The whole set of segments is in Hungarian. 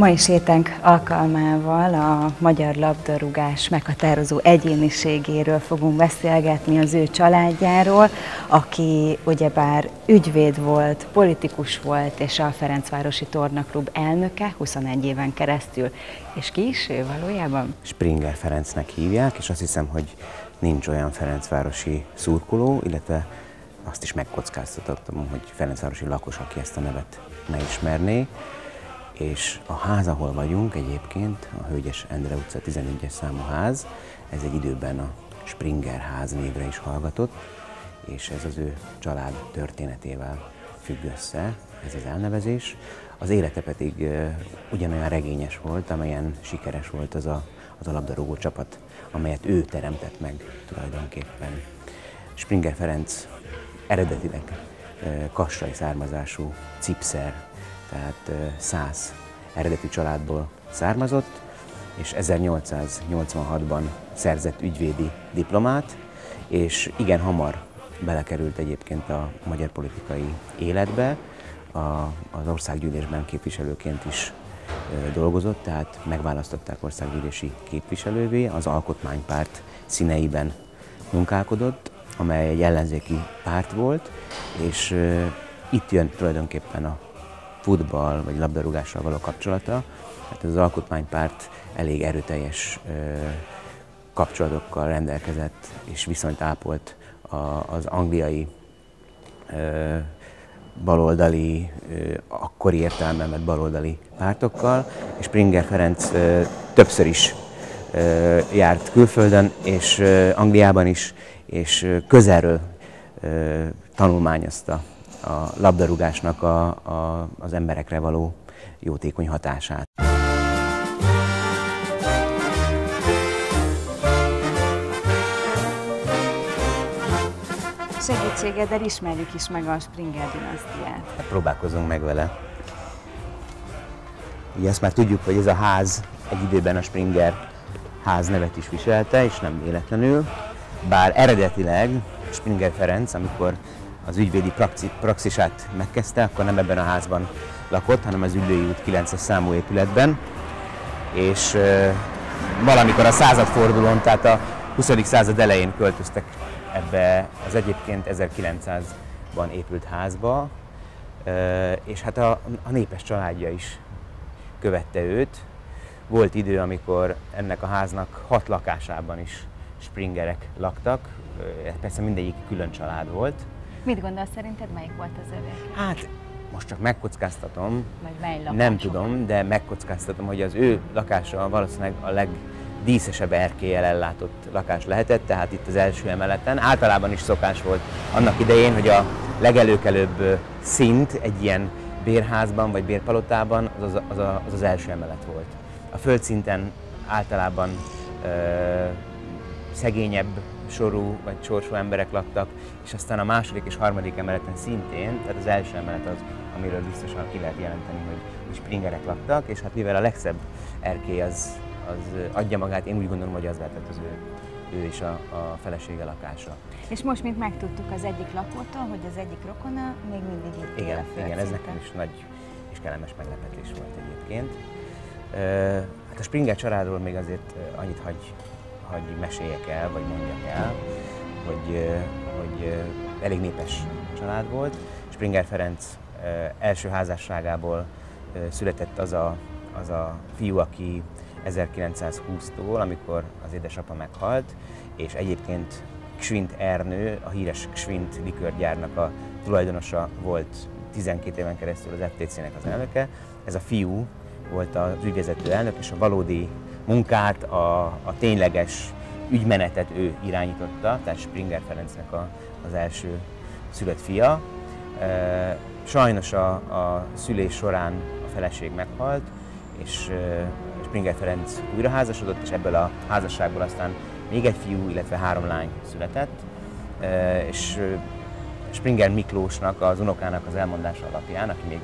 Mai sétánk alkalmával a magyar labdarúgás meghatározó egyéniségéről fogunk beszélgetni az ő családjáról, aki ugyebár ügyvéd volt, politikus volt, és a Ferencvárosi Tornaklub elnöke 21 éven keresztül. És ki is ő valójában? Springer Ferencnek hívják, és azt hiszem, hogy nincs olyan Ferencvárosi szurkoló, illetve azt is megkockáztatottam, hogy Ferencvárosi lakos, aki ezt a nevet ne ismerné és a ház, ahol vagyunk egyébként, a Hölgyes Endre utca 11-es számú ház, ez egy időben a Springer ház névre is hallgatott, és ez az ő család történetével függ össze, ez az elnevezés. Az élete pedig ugyanolyan regényes volt, amelyen sikeres volt az a, az a labdarúgó csapat, amelyet ő teremtett meg tulajdonképpen. Springer Ferenc eredetileg kassai származású cipszer tehát száz eredeti családból származott, és 1886-ban szerzett ügyvédi diplomát, és igen hamar belekerült egyébként a magyar politikai életbe, a, az országgyűlésben képviselőként is dolgozott, tehát megválasztották országgyűlési képviselővé, az alkotmánypárt színeiben munkálkodott, amely egy ellenzéki párt volt, és itt jön tulajdonképpen a futball vagy labdarúgással való kapcsolata. Hát az alkotmánypárt elég erőteljes kapcsolatokkal rendelkezett és viszonyt ápolt az angliai baloldali, akkori értelemben vett baloldali pártokkal, és Springer Ferenc többször is járt külföldön, és Angliában is, és közelről tanulmányozta a labdarúgásnak a, a, az emberekre való jótékony hatását. Segítségeddel ismerjük is meg a Springer dinasztiát. Hát próbálkozunk meg vele. Ugye azt már tudjuk, hogy ez a ház egy időben a Springer ház nevet is viselte, és nem véletlenül. Bár eredetileg Springer Ferenc, amikor az ügyvédi praxisát megkezdte, akkor nem ebben a házban lakott, hanem az Üllői út 9-es számú épületben. És valamikor a századfordulón, tehát a 20. század elején költöztek ebbe az egyébként 1900-ban épült házba, és hát a, a népes családja is követte őt. Volt idő, amikor ennek a háznak hat lakásában is springerek laktak, persze mindegyik külön család volt, Mit gondolsz szerinted, melyik volt az övé? Hát, most csak megkockáztatom, Vagy mely nem tudom, de megkockáztatom, hogy az ő lakása valószínűleg a legdíszesebb erkélyel ellátott lakás lehetett, tehát itt az első emeleten. Általában is szokás volt annak idején, hogy a legelőkelőbb szint egy ilyen bérházban vagy bérpalotában az az, az, az, az első emelet volt. A földszinten általában ö, szegényebb sorú vagy sorsú emberek laktak, és aztán a második és harmadik emeleten szintén, tehát az első emelet az, amiről biztosan ki lehet jelenteni, hogy springerek laktak, és hát mivel a legszebb erkély az, az adja magát, én úgy gondolom, hogy az lehetett az ő, ő és a, a felesége lakása. És most, mint megtudtuk az egyik lakótól, hogy az egyik rokona még mindig itt Igen, él igen ez nekem is nagy és kellemes meglepetés volt egyébként. Hát a Springer családról még azért annyit hagy hogy meséljek el, vagy mondjak el, hogy, hogy elég népes család volt. Springer Ferenc első házasságából született az a, az a fiú, aki 1920-tól, amikor az édesapa meghalt, és egyébként Ksvint Ernő, a híres Ksvint likörgyárnak a tulajdonosa volt 12 éven keresztül az FTC-nek az elnöke. Ez a fiú volt az ügyvezető elnök, és a valódi munkát, a, a tényleges ügymenetet ő irányította, tehát Springer Ferencnek a, az első szülött fia. Sajnos a, a szülés során a feleség meghalt, és Springer Ferenc újraházasodott, és ebből a házasságból aztán még egy fiú, illetve három lány született, és Springer Miklósnak, az unokának az elmondása alapján, aki még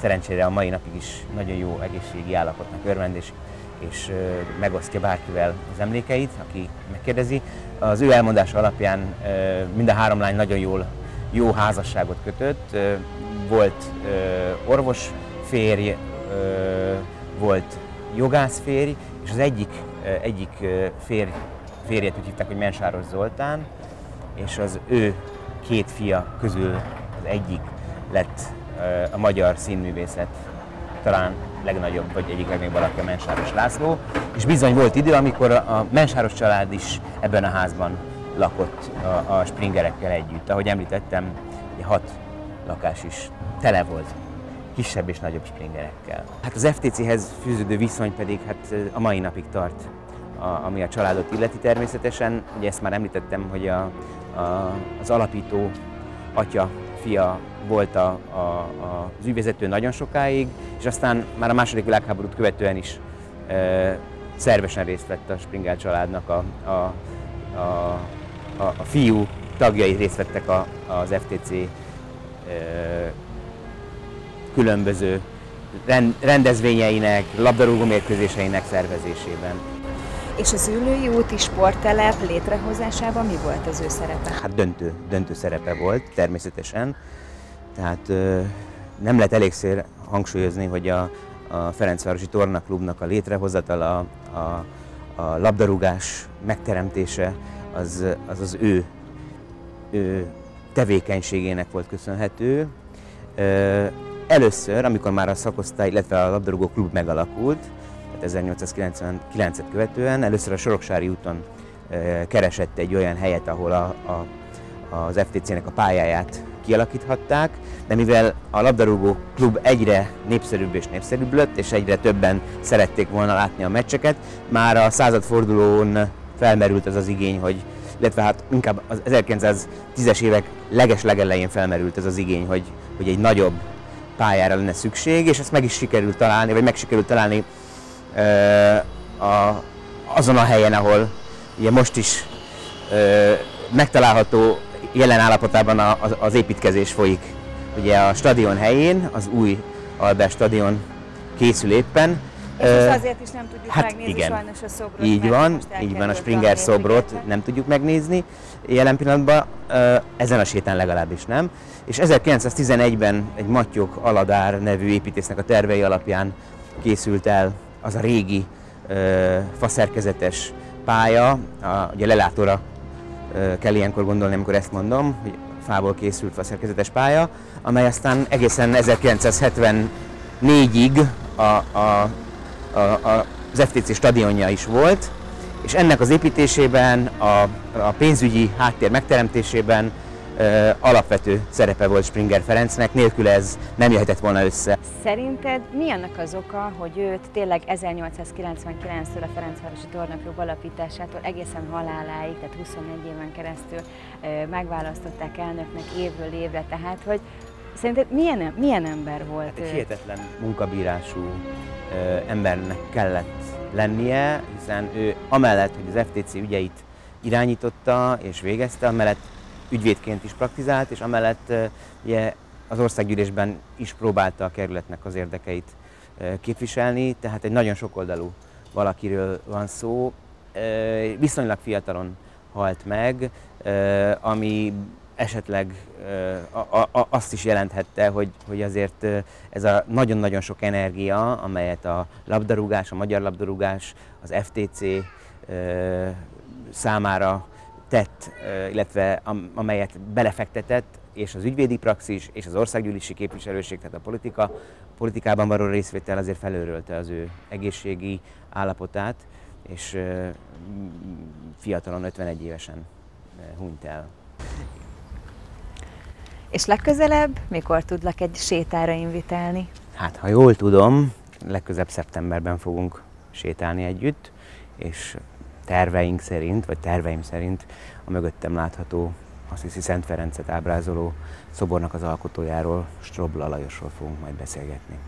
szerencsére a mai napig is nagyon jó egészségi állapotnak örvend, és és megosztja bárkivel az emlékeit, aki megkérdezi. Az ő elmondása alapján mind a három lány nagyon jól, jó házasságot kötött. Volt orvos férj, volt jogászférj, és az egyik, egyik férj, férjet úgy hívták, hogy Mensáros Zoltán, és az ő két fia közül az egyik lett a magyar színművészet talán legnagyobb, vagy egyik legnagyobb alakja Mensáros László, és bizony volt idő, amikor a Mensáros család is ebben a házban lakott a, a springerekkel együtt. Ahogy említettem, hat lakás is tele volt kisebb és nagyobb springerekkel. Hát az FTC-hez fűződő viszony pedig hát a mai napig tart, a, ami a családot illeti természetesen. Ugye ezt már említettem, hogy a, a, az alapító atya, fia volt a, a, a, az ügyvezető nagyon sokáig, és aztán már a második világháborút követően is e, szervesen részt vett a Springer családnak a, a, a, a, a fiú tagjai részt vettek a, az FTC e, különböző rendezvényeinek, labdarúgó mérkőzéseinek szervezésében. És az Ülői úti sporttelep létrehozásában mi volt az ő szerepe? Hát döntő, döntő szerepe volt természetesen. Tehát nem lehet elégszer hangsúlyozni, hogy a, a Ferencvárosi Tornaklubnak a létrehozatala, a, a, labdarúgás megteremtése az az, az ő, ő tevékenységének volt köszönhető. Először, amikor már a szakosztály, illetve a labdarúgó klub megalakult, 1899-et követően, először a Soroksári úton keresett egy olyan helyet, ahol a, a, az FTC-nek a pályáját kialakíthatták, de mivel a labdarúgó klub egyre népszerűbb és népszerűbb lett, és egyre többen szerették volna látni a meccseket, már a századfordulón felmerült az az igény, hogy illetve hát inkább az 1910-es évek leges legelején felmerült ez az igény, hogy, hogy egy nagyobb pályára lenne szükség, és ezt meg is sikerült találni, vagy meg sikerült találni a, azon a helyen, ahol ugye most is ö, megtalálható jelen állapotában a, az, az építkezés folyik. Ugye a stadion helyén, az új Albert stadion készül éppen. És uh, azért is nem tudjuk hát megnézni igen. sajnos a szobrot. Így van, így van, a Springer szobrot nem tudjuk megnézni jelen pillanatban, uh, ezen a sétán legalábbis nem. És 1911-ben egy Matyok Aladár nevű építésznek a tervei alapján készült el az a régi uh, faszerkezetes pálya, a, ugye lelátóra kell ilyenkor gondolni, amikor ezt mondom, hogy fából készült a szerkezetes pálya, amely aztán egészen 1974-ig a, a, a, a, az FTC stadionja is volt, és ennek az építésében, a, a pénzügyi háttér megteremtésében alapvető szerepe volt Springer Ferencnek, nélkül ez nem jöhetett volna össze. Szerinted mi annak az oka, hogy őt tényleg 1899-től a Ferencvárosi Tornaklub alapításától egészen haláláig, tehát 21 éven keresztül megválasztották elnöknek évről évre, tehát hogy Szerinted milyen, milyen ember volt hát egy ő? hihetetlen munkabírású ö, embernek kellett lennie, hiszen ő amellett, hogy az FTC ügyeit irányította és végezte, amellett ügyvédként is praktizált, és amellett ugye, az országgyűlésben is próbálta a kerületnek az érdekeit képviselni, tehát egy nagyon sokoldalú valakiről van szó. Viszonylag fiatalon halt meg, ami esetleg azt is jelenthette, hogy, hogy azért ez a nagyon-nagyon sok energia, amelyet a labdarúgás, a magyar labdarúgás, az FTC számára tett, illetve amelyet belefektetett, és az ügyvédi praxis, és az országgyűlési képviselőség, tehát a politika, politikában való részvétel azért felőrölte az ő egészségi állapotát, és fiatalon, 51 évesen hunyt el. És legközelebb mikor tudlak egy sétára invitálni? Hát, ha jól tudom, legközelebb szeptemberben fogunk sétálni együtt, és terveink szerint, vagy terveim szerint a mögöttem látható azt hiszi Szent Ferencet ábrázoló szobornak az alkotójáról, Strobla Lajosról fogunk majd beszélgetni.